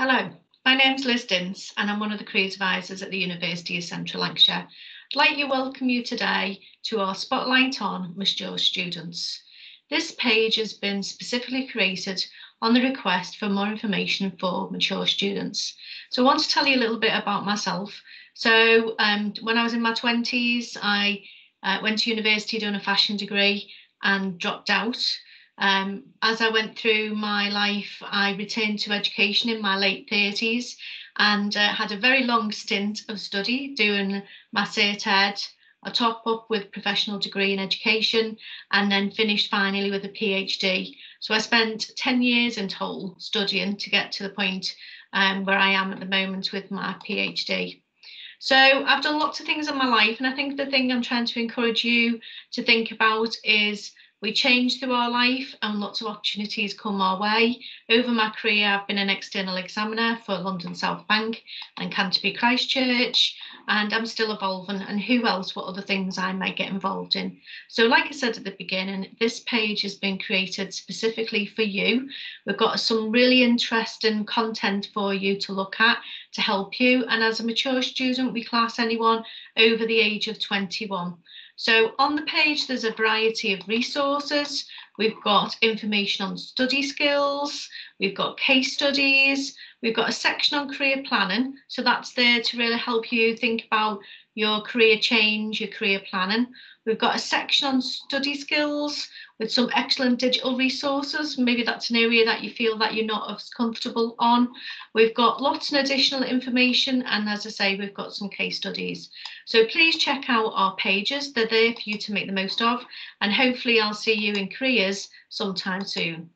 Hello, my name's Liz Dins and I'm one of the careers advisors at the University of Central Lancashire. I'd like to welcome you today to our Spotlight on Mature Students. This page has been specifically created on the request for more information for mature students. So I want to tell you a little bit about myself. So um, when I was in my 20s, I uh, went to university doing a fashion degree and dropped out um, as I went through my life, I returned to education in my late 30s and uh, had a very long stint of study doing my cert ed, a top up with professional degree in education, and then finished finally with a PhD. So I spent 10 years in total studying to get to the point um, where I am at the moment with my PhD. So I've done lots of things in my life, and I think the thing I'm trying to encourage you to think about is we change through our life and lots of opportunities come our way. Over my career, I've been an external examiner for London South Bank and Canterbury Christchurch, and I'm still evolving. And who else, what other things I might get involved in. So, like I said at the beginning, this page has been created specifically for you. We've got some really interesting content for you to look at to help you. And as a mature student, we class anyone over the age of 21. So on the page, there's a variety of resources. We've got information on study skills, we've got case studies, we've got a section on career planning. So that's there to really help you think about your career change, your career planning. We've got a section on study skills with some excellent digital resources. Maybe that's an area that you feel that you're not as comfortable on. We've got lots of additional information and as I say, we've got some case studies. So please check out our pages. They're there for you to make the most of and hopefully I'll see you in careers sometime soon.